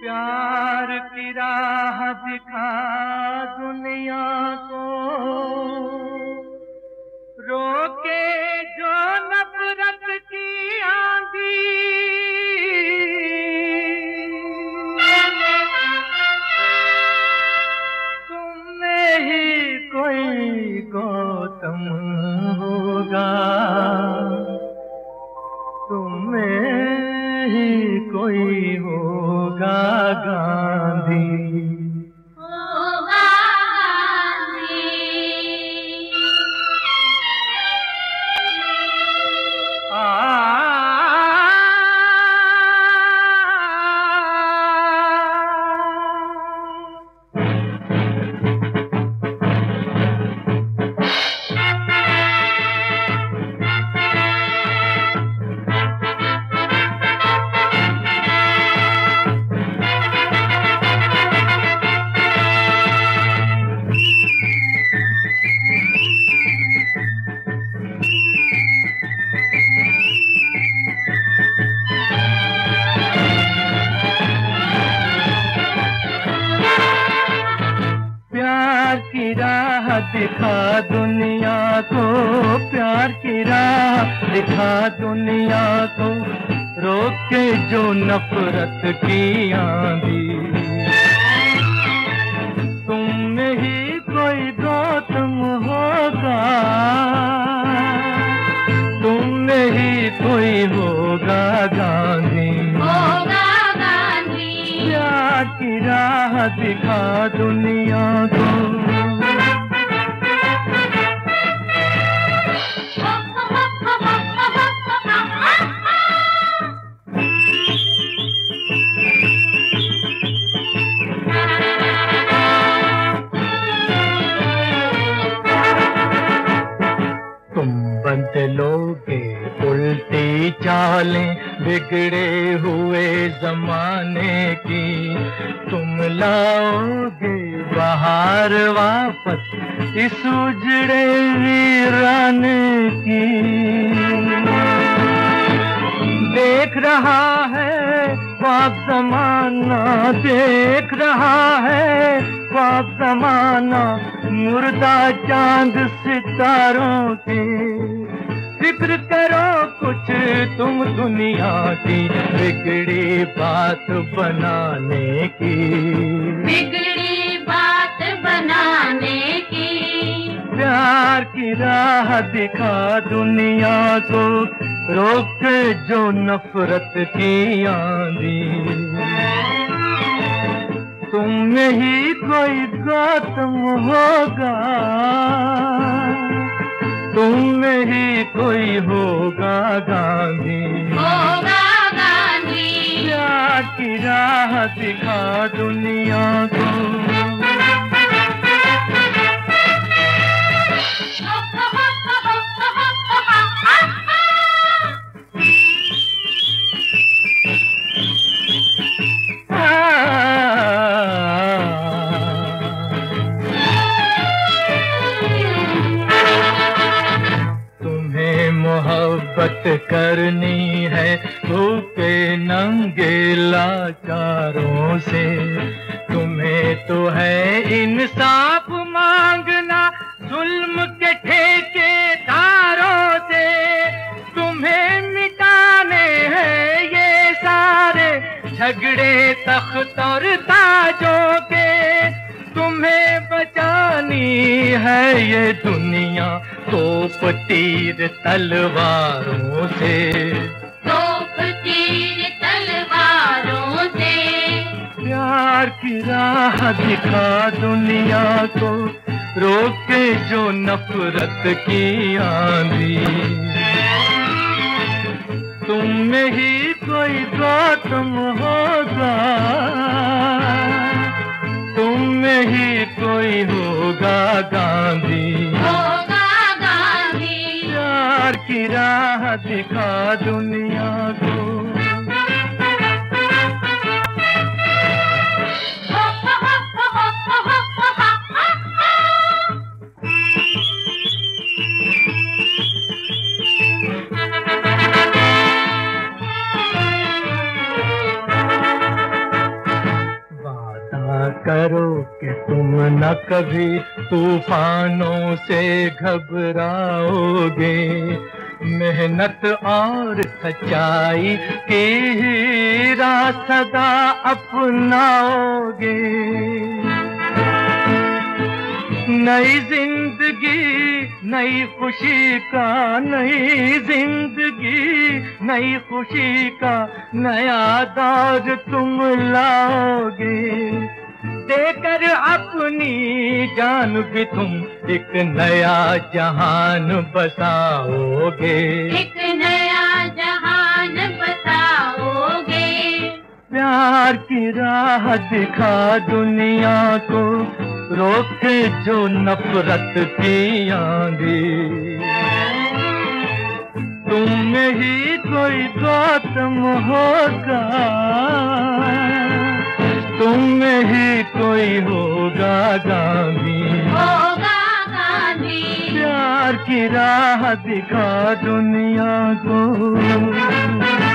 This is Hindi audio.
प्यार की राह दिखा दुनिया को। रोके जो नफरत की आंधी। तुम्हें ही कोई गौतम होगा। कोई होगा गांधी। दिखा दुनिया को प्यार की राह दिखा दुनिया को रोके जो नफरत की आंधी। तुम ही कोई गौतम होगा तुम ही कोई होगा गांधी। प्यार की राह दिखा दुनिया को चालें बिगड़े हुए जमाने की। तुम लाओगे बाहर वापस इस उजड़े वीराने की। देख रहा है पाक जमाना, देख रहा है पाक जमाना, मुर्दा चाँद सितारों के। फ़िक्र करो कुछ तुम दुनिया की बिगड़ी बात बनाने की। बिगड़ी बात बनाने की। प्यार की राह दिखा दुनिया को रोक जो नफरत की आंधी। तुम ही कोई गौतम होगा। तुम ही कोई होगा गांधी। होगा गांधी। क्या की राह दिखा दुनिया करनी है भूखे नंगे लाचारों से। तुम्हें तो है इंसाफ मांगना, जुल्म के ठेकेदारों से। तुम्हें मिटाने हैं ये सारे, झगड़े तख्त और ताजों के। है ये दुनिया तोप तीर तलवारों से। तोप तीर तलवारों से। प्यार की राह दिखा दुनिया को रोके जो नफरत की आंधी। तुम में ही कोई गौतम होगा तुम में ही कोई राह दिखा दुनिया को। करो कि तुम न कभी तूफानों से घबराओगे। मेहनत और सच्चाई की हीरा सदा अपनाओगे। नई ज़िंदगी, नई खुशी का, नई ज़िंदगी, नई खुशी का नया दौर तुम लाओगे। देकर अपनी जान भी तुम एक नया जहान बसाओगे। एक नया जहान बताओगे प्यार की राह दिखा दुनिया को रोके जो नफरत की आंधी। तुम ही कोई गौतम होगा। तुम में ही कोई होगा गांधी। होगा गांधी। प्यार की राह दिखा दुनिया को।